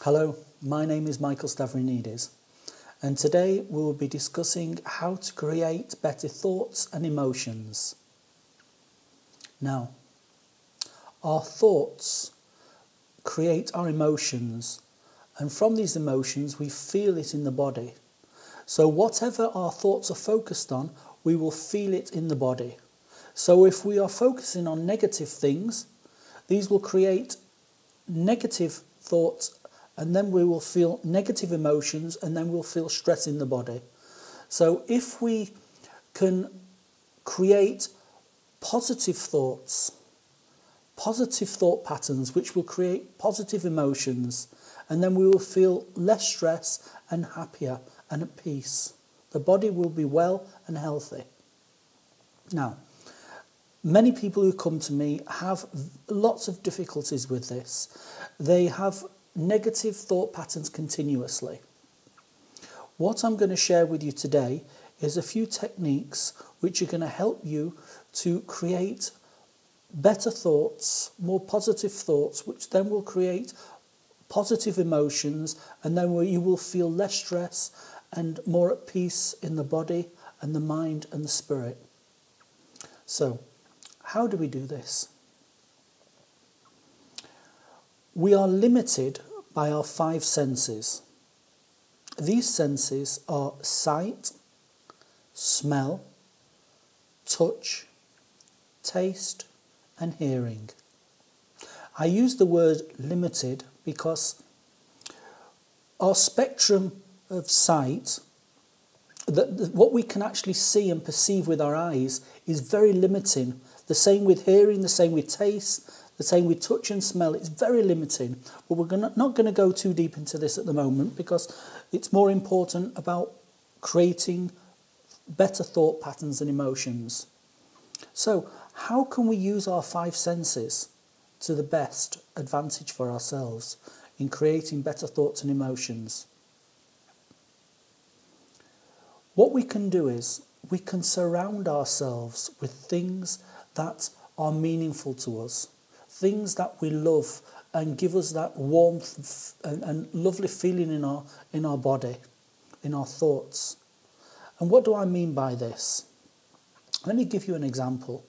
Hello, my name is Michael Stavrinides, and today we will be discussing how to create better thoughts and emotions. Now, our thoughts create our emotions, and from these emotions, we feel it in the body. So, whatever our thoughts are focused on, we will feel it in the body. So, if we are focusing on negative things, these will create negative thoughts and then we will feel negative emotions and then we'll feel stress in the body. So if we can create positive thoughts, positive thought patterns which will create positive emotions and then we will feel less stress and happier and at peace. The body will be well and healthy. Now, many people who come to me have lots of difficulties with this. They have negative thought patterns continuously. What I'm going to share with you today is a few techniques which are going to help you to create better thoughts, more positive thoughts, which then will create positive emotions, and then you will feel less stress and more at peace in the body and the mind and the spirit. So, how do we do this? We are limited by our five senses. These senses are sight, smell, touch, taste, and hearing. I use the word limited because our spectrum of sight, that what we can actually see and perceive with our eyes, is very limiting. The same with hearing, the same with taste, the same with touch and smell. It's very limiting. But we're gonna, not going to go too deep into this at the moment because it's more important about creating better thought patterns and emotions. So, how can we use our five senses to the best advantage for ourselves in creating better thoughts and emotions? What we can do is we can surround ourselves with things that are meaningful to us things that we love and give us that warmth and, and lovely feeling in our, in our body, in our thoughts. And what do I mean by this? Let me give you an example.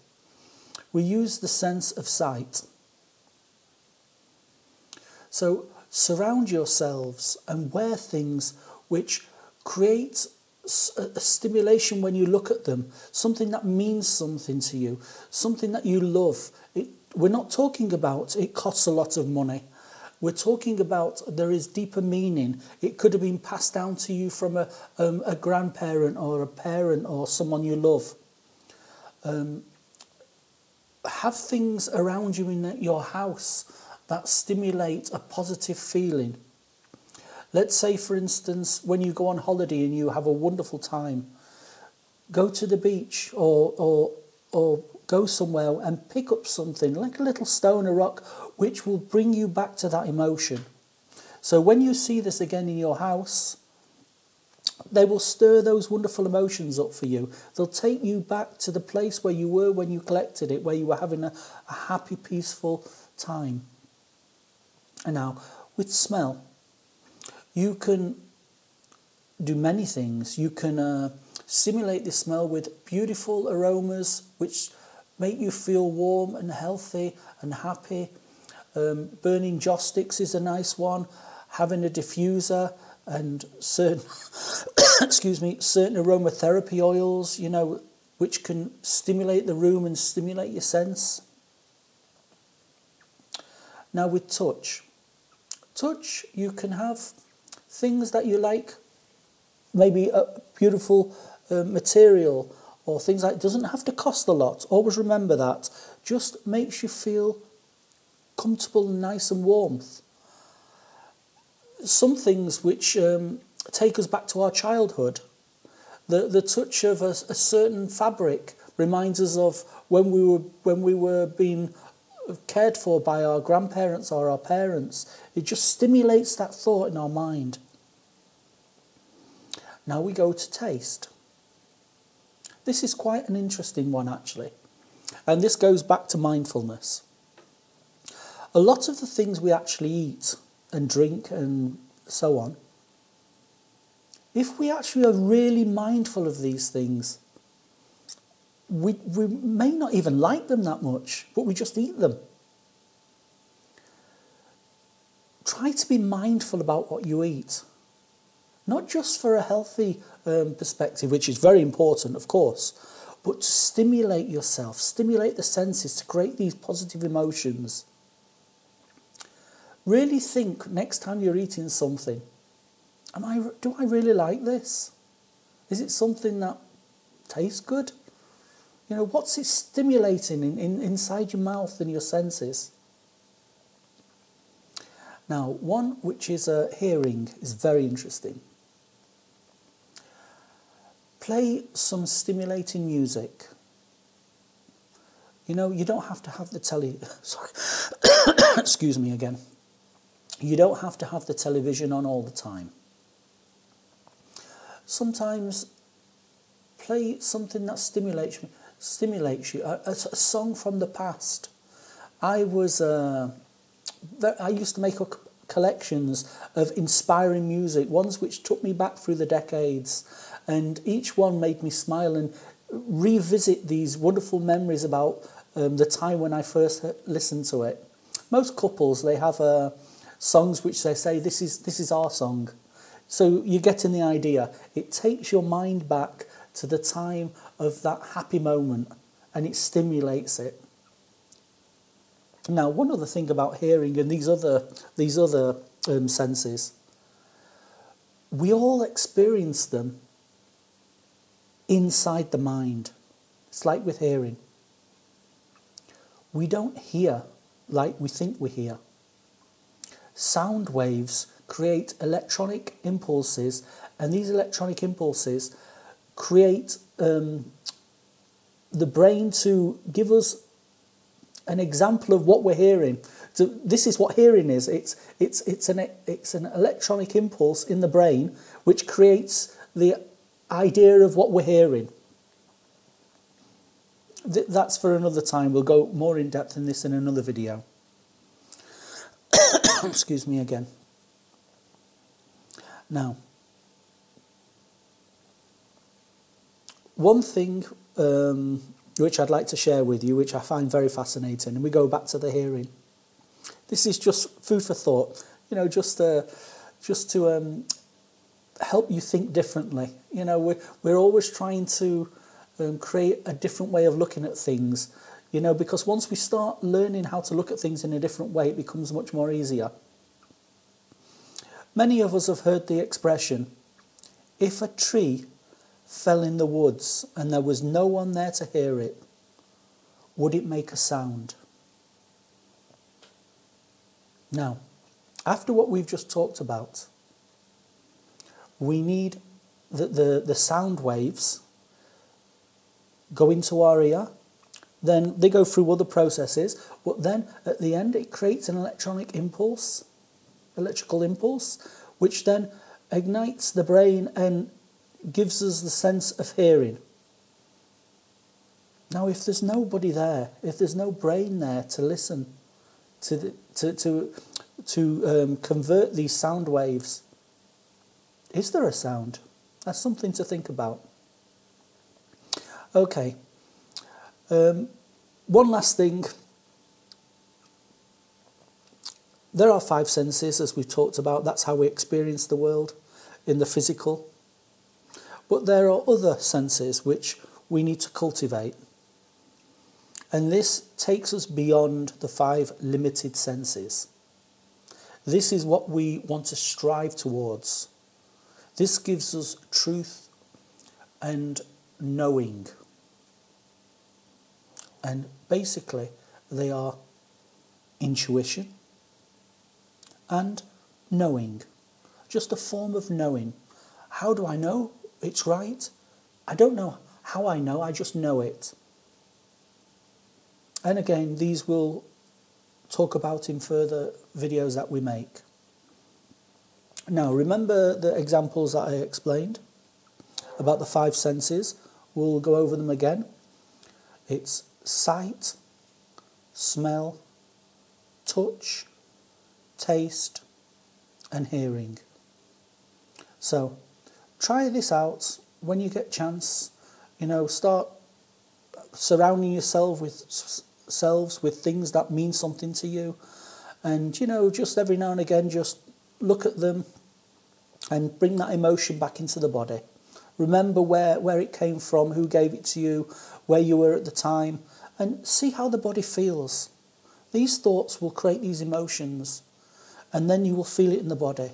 We use the sense of sight. So surround yourselves and wear things which create a stimulation when you look at them, something that means something to you, something that you love. It, we're not talking about it costs a lot of money. We're talking about there is deeper meaning. It could have been passed down to you from a, um, a grandparent or a parent or someone you love. Um, have things around you in your house that stimulate a positive feeling. Let's say, for instance, when you go on holiday and you have a wonderful time, go to the beach or, or, or go somewhere and pick up something like a little stone or rock which will bring you back to that emotion. So when you see this again in your house, they will stir those wonderful emotions up for you. They'll take you back to the place where you were when you collected it, where you were having a, a happy, peaceful time. And now, with smell, you can do many things. You can uh, simulate the smell with beautiful aromas, which make you feel warm and healthy and happy. Um, burning joss sticks is a nice one. Having a diffuser and certain, excuse me, certain aromatherapy oils, you know, which can stimulate the room and stimulate your sense. Now with touch, touch you can have things that you like, maybe a beautiful uh, material or things like it doesn't have to cost a lot. Always remember that. Just makes you feel comfortable and nice and warmth. Some things which um, take us back to our childhood. The, the touch of a, a certain fabric reminds us of when we were when we were being cared for by our grandparents or our parents. It just stimulates that thought in our mind. Now we go to taste. This is quite an interesting one, actually. And this goes back to mindfulness. A lot of the things we actually eat and drink and so on, if we actually are really mindful of these things, we, we may not even like them that much, but we just eat them. Try to be mindful about what you eat, not just for a healthy um, perspective, which is very important, of course, but to stimulate yourself, stimulate the senses to create these positive emotions. Really think next time you're eating something, am I, do I really like this? Is it something that tastes good? You know, what's it stimulating in, in, inside your mouth and your senses? Now, one which is a hearing is very interesting. Play some stimulating music. You know, you don't have to have the telly. Sorry, excuse me again. You don't have to have the television on all the time. Sometimes play something that stimulates me stimulates you. A, a, a song from the past. I was, uh, I used to make collections of inspiring music, ones which took me back through the decades, and each one made me smile and revisit these wonderful memories about um, the time when I first listened to it. Most couples they have uh, songs which they say this is this is our song, so you're getting the idea. It takes your mind back to the time of that happy moment and it stimulates it. Now, one other thing about hearing and these other, these other um, senses, we all experience them inside the mind. It's like with hearing. We don't hear like we think we hear. Sound waves create electronic impulses, and these electronic impulses create um, the brain to give us an example of what we're hearing. So this is what hearing is. It's it's it's an it's an electronic impulse in the brain which creates the idea of what we're hearing. Th that's for another time. We'll go more in depth in this in another video. Excuse me again. Now, One thing um, which I'd like to share with you, which I find very fascinating, and we go back to the hearing. This is just food for thought, you know, just uh, just to um, help you think differently. You know, we're, we're always trying to um, create a different way of looking at things, you know, because once we start learning how to look at things in a different way, it becomes much more easier. Many of us have heard the expression, if a tree fell in the woods and there was no one there to hear it, would it make a sound? Now, after what we've just talked about, we need the, the, the sound waves go into our ear, then they go through other processes, but then at the end it creates an electronic impulse, electrical impulse, which then ignites the brain and gives us the sense of hearing. Now, if there's nobody there, if there's no brain there to listen, to, the, to, to, to um, convert these sound waves, is there a sound? That's something to think about. Okay. Um, one last thing. There are five senses, as we've talked about. That's how we experience the world in the physical. But there are other senses which we need to cultivate. And this takes us beyond the five limited senses. This is what we want to strive towards. This gives us truth and knowing. And basically, they are intuition and knowing. Just a form of knowing. How do I know it's right. I don't know how I know, I just know it. And again, these will talk about in further videos that we make. Now, remember the examples that I explained about the five senses? We'll go over them again. It's sight, smell, touch, taste, and hearing. So try this out when you get chance. You know, start surrounding yourself with selves with things that mean something to you. And you know, just every now and again just look at them and bring that emotion back into the body. Remember where, where it came from, who gave it to you, where you were at the time, and see how the body feels. These thoughts will create these emotions, and then you will feel it in the body.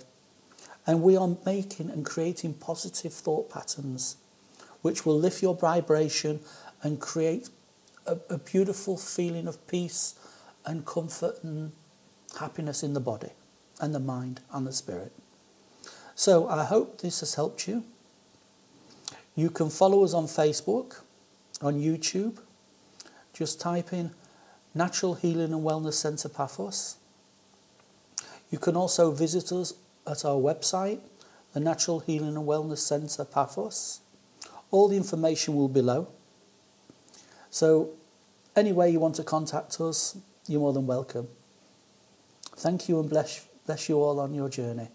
And we are making and creating positive thought patterns which will lift your vibration and create a, a beautiful feeling of peace and comfort and happiness in the body and the mind and the spirit. So I hope this has helped you. You can follow us on Facebook, on YouTube. Just type in Natural Healing and Wellness Centre Paphos. You can also visit us at our website, the Natural Healing and Wellness Centre Paphos. All the information will be below. So, any way you want to contact us, you're more than welcome. Thank you and bless, bless you all on your journey.